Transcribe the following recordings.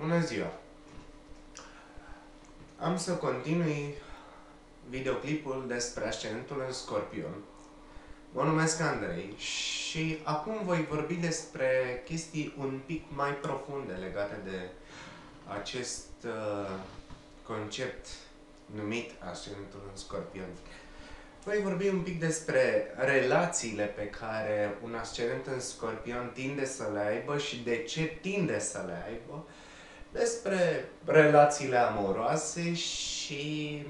Bună ziua! Am să continui videoclipul despre ascendentul în Scorpion. Mă numesc Andrei și acum voi vorbi despre chestii un pic mai profunde legate de acest uh, concept numit ascendentul în Scorpion. Voi vorbi un pic despre relațiile pe care un ascendent în Scorpion tinde să le aibă și de ce tinde să le aibă, despre relațiile amoroase și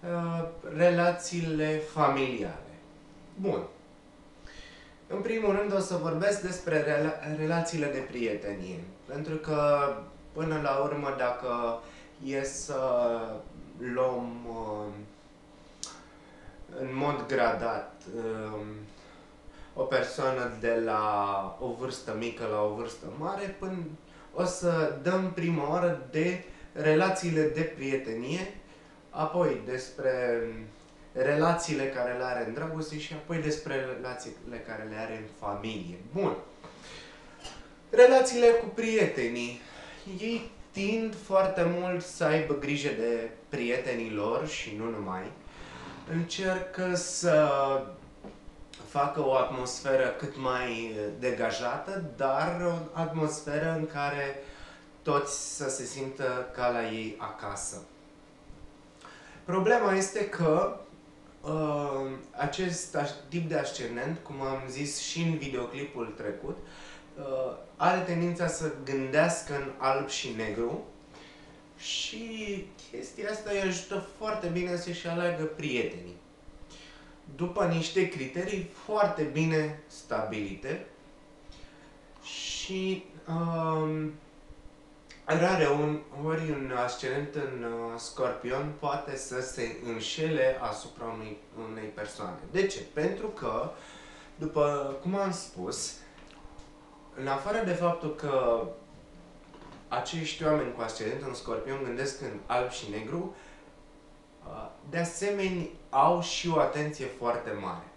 uh, relațiile familiale. Bun. În primul rând o să vorbesc despre rela- relațiile de prietenie. Pentru că, până la urmă, dacă e să luăm uh, în mod gradat um, o persoană de la o vârstă mică la o vârstă mare, până o să dăm prima oară de relațiile de prietenie, apoi despre relațiile care le are în dragoste și apoi despre relațiile care le are în familie. Bun. Relațiile cu prietenii. Ei tind foarte mult să aibă grijă de prietenii lor și nu numai încercă să facă o atmosferă cât mai degajată, dar o atmosferă în care toți să se simtă ca la ei acasă. Problema este că uh, acest tip de ascendent, cum am zis și în videoclipul trecut, uh, are tendința să gândească în alb și negru, și chestia asta îi ajută foarte bine să-și aleagă prietenii. După niște criterii foarte bine stabilite și um, rare un, ori un ascendent în uh, scorpion poate să se înșele asupra unei, unei persoane. De ce? Pentru că, după cum am spus, în afară de faptul că acești oameni cu ascendent în scorpion gândesc în alb și negru, de asemenea au și o atenție foarte mare.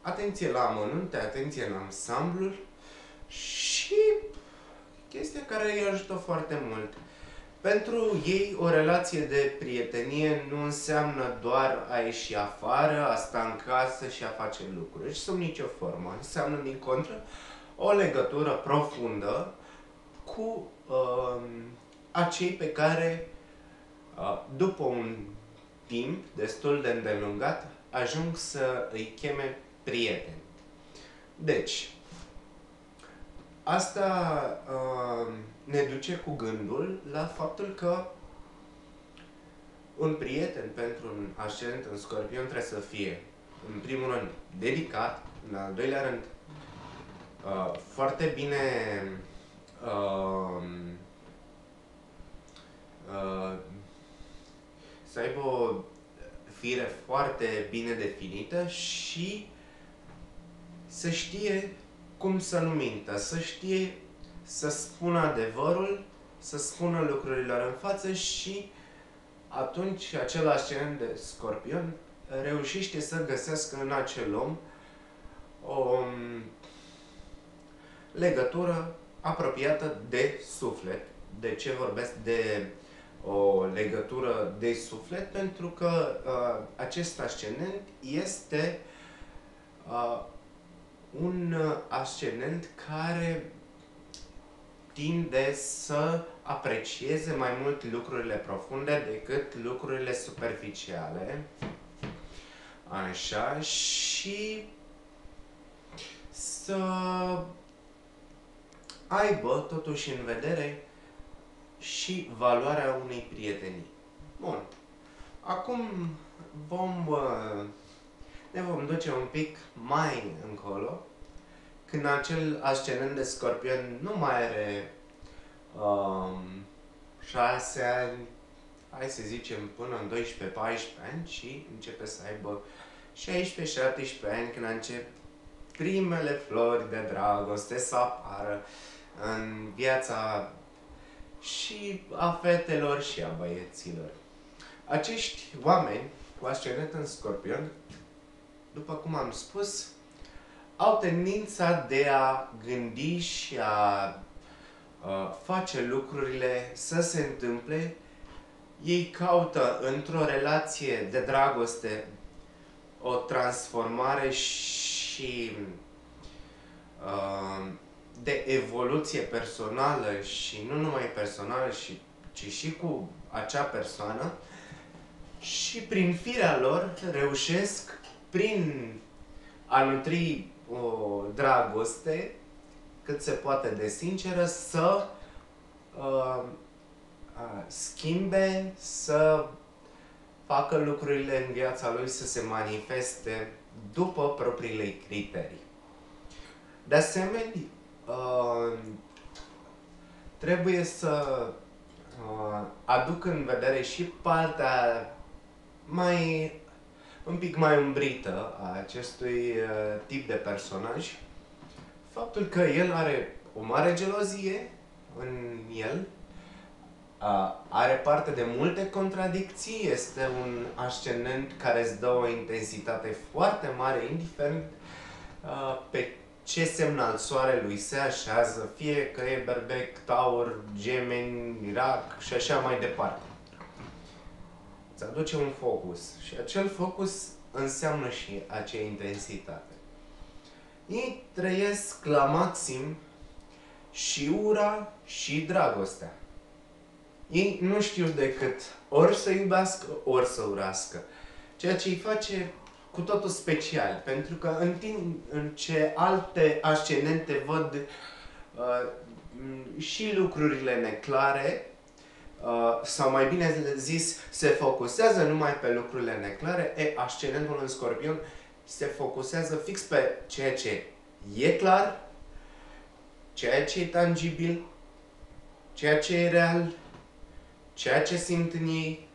Atenție la amănunte, atenție în ansamblul și chestia care îi ajută foarte mult. Pentru ei, o relație de prietenie nu înseamnă doar a ieși afară, a sta în casă și a face lucruri. Și sub nicio formă. Înseamnă, din contră, o legătură profundă cu uh, acei pe care, uh, după un timp destul de îndelungat, ajung să îi cheme prieteni. Deci, asta uh, ne duce cu gândul la faptul că un prieten pentru un ascendent în scorpion trebuie să fie, în primul rând, dedicat, în al doilea rând, uh, foarte bine uh, uh, să aibă o fire foarte bine definită și să știe cum să nu mintă, să știe să spună adevărul, să spună lucrurilor în față și atunci acel ascendent de scorpion reușește să găsească în acel om o um, legătură apropiată de suflet. De ce vorbesc de o legătură de suflet? Pentru că uh, acest ascendent este uh, un ascendent care tinde să aprecieze mai mult lucrurile profunde decât lucrurile superficiale. Așa, și să aibă totuși în vedere și valoarea unei prietenii. Bun. Acum vom, uh, ne vom duce un pic mai încolo, când acel ascendent de scorpion nu mai are um, 6 ani, hai să zicem până în 12-14 ani, și începe să aibă 16-17 ani când încep primele flori de dragoste să apară în viața și a fetelor și a băieților. Acești oameni cu ascendent în scorpion, după cum am spus, au tendința de a gândi și a uh, face lucrurile să se întâmple, ei caută într-o relație de dragoste o transformare și uh, de evoluție personală și nu numai personală, și, ci și cu acea persoană și prin firea lor reușesc, prin a nutri o dragoste cât se poate de sinceră, să uh, uh, schimbe, să facă lucrurile în viața lui să se manifeste după propriile criterii. De asemenea, uh, trebuie să uh, aduc în vedere și partea mai un pic mai umbrită a acestui uh, tip de personaj, faptul că el are o mare gelozie în el, uh, are parte de multe contradicții, este un ascendent care îți dă o intensitate foarte mare, indiferent uh, pe ce semn al soarelui se așează, fie că e berbec, taur, gemeni, Irak și așa mai departe. Îți aduce un focus și acel focus înseamnă și acea intensitate. Ei trăiesc la maxim și ura și dragostea. Ei nu știu decât ori să iubească, ori să urască. Ceea ce îi face cu totul special, pentru că în timp în ce alte ascendente văd uh, și lucrurile neclare, uh, sau mai bine zis, se focusează numai pe lucrurile neclare, e, ascendentul în scorpion se focusează fix pe ceea ce e clar, ceea ce e tangibil, ceea ce e real, ceea ce simt în ei,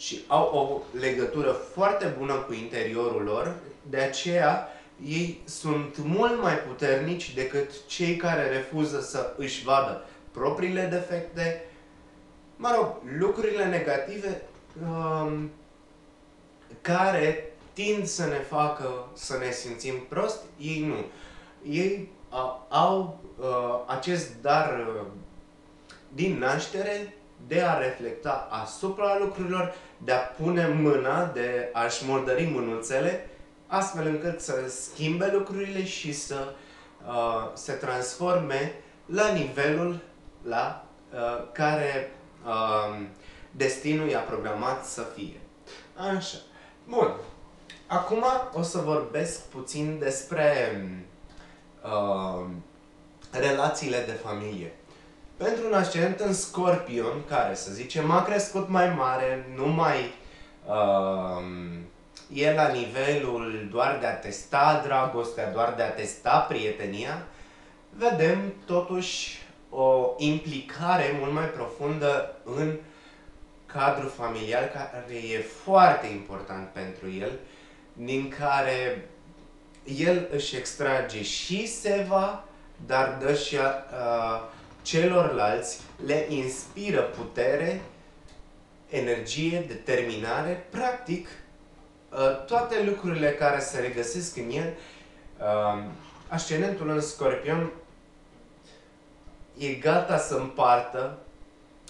și au o legătură foarte bună cu interiorul lor, de aceea ei sunt mult mai puternici decât cei care refuză să își vadă propriile defecte, mă rog, lucrurile negative um, care tind să ne facă să ne simțim prost, ei nu. Ei uh, au uh, acest dar uh, din naștere de a reflecta asupra lucrurilor, de a pune mâna, de a-și murdări mânuțele, astfel încât să schimbe lucrurile și să uh, se transforme la nivelul la uh, care uh, destinul i-a programat să fie. Așa. Bun. Acum o să vorbesc puțin despre uh, relațiile de familie. Pentru un ascendent în scorpion, care să zicem a crescut mai mare, nu mai uh, e la nivelul doar de a testa dragostea, doar de a testa prietenia, vedem totuși o implicare mult mai profundă în cadrul familial, care e foarte important pentru el, din care el își extrage și seva, dar dă și uh, celorlalți le inspiră putere, energie, determinare, practic uh, toate lucrurile care se regăsesc în el, uh, ascendentul în scorpion e gata să împartă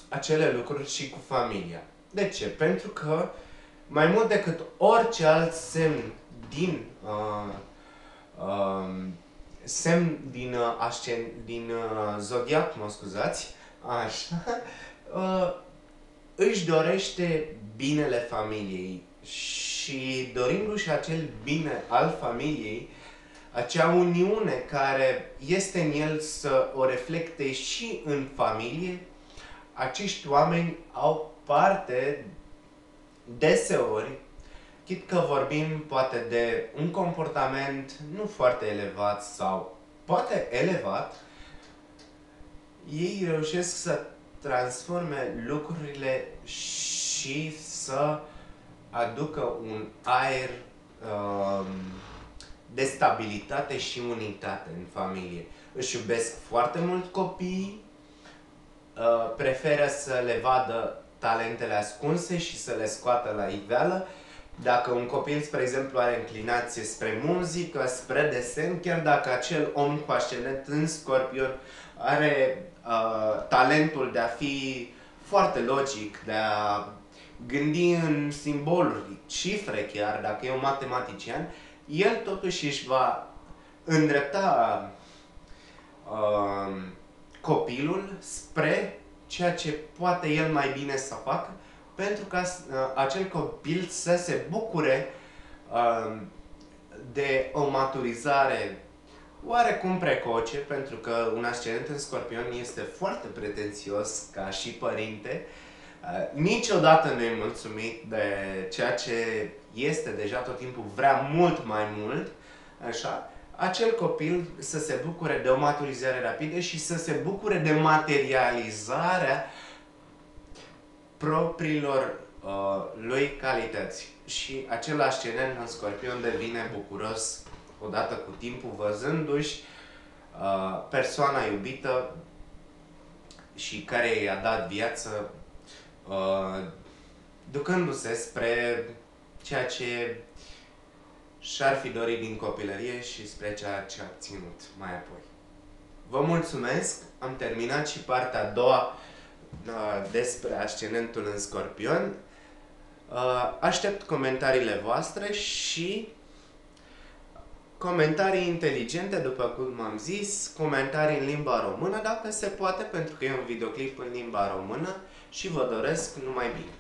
acele lucruri și cu familia. De ce? Pentru că mai mult decât orice alt semn din uh, uh, semn din, uh, ascen, din uh, zodiac, mă scuzați, așa, uh, își dorește binele familiei și dorindu-și acel bine al familiei, acea uniune care este în el să o reflecte și în familie, acești oameni au parte deseori Chit că vorbim poate de un comportament nu foarte elevat sau poate elevat, ei reușesc să transforme lucrurile și să aducă un aer um, de stabilitate și unitate în familie. Își iubesc foarte mult copiii, uh, preferă să le vadă talentele ascunse și să le scoată la iveală dacă un copil, spre exemplu, are înclinație spre muzică, spre desen, chiar dacă acel om cu ascendent în scorpion are uh, talentul de a fi foarte logic, de a gândi în simboluri, cifre chiar, dacă e un matematician, el totuși își va îndrepta uh, copilul spre ceea ce poate el mai bine să facă, pentru ca uh, acel copil să se bucure uh, de o maturizare oarecum precoce, pentru că un ascendent în scorpion este foarte pretențios ca și părinte. Uh, niciodată nu e mulțumit de ceea ce este deja tot timpul, vrea mult mai mult, așa, acel copil să se bucure de o maturizare rapidă și să se bucure de materializarea propriilor uh, lui calități. Și acel ascendent în scorpion devine bucuros odată cu timpul, văzându-și uh, persoana iubită și care i-a dat viață, uh, ducându-se spre ceea ce și-ar fi dorit din copilărie și spre ceea ce a ținut mai apoi. Vă mulțumesc, am terminat și partea a doua uh, despre ascendentul în scorpion. Uh, aștept comentariile voastre și comentarii inteligente, după cum am zis, comentarii în limba română, dacă se poate, pentru că e un videoclip în limba română și vă doresc numai bine.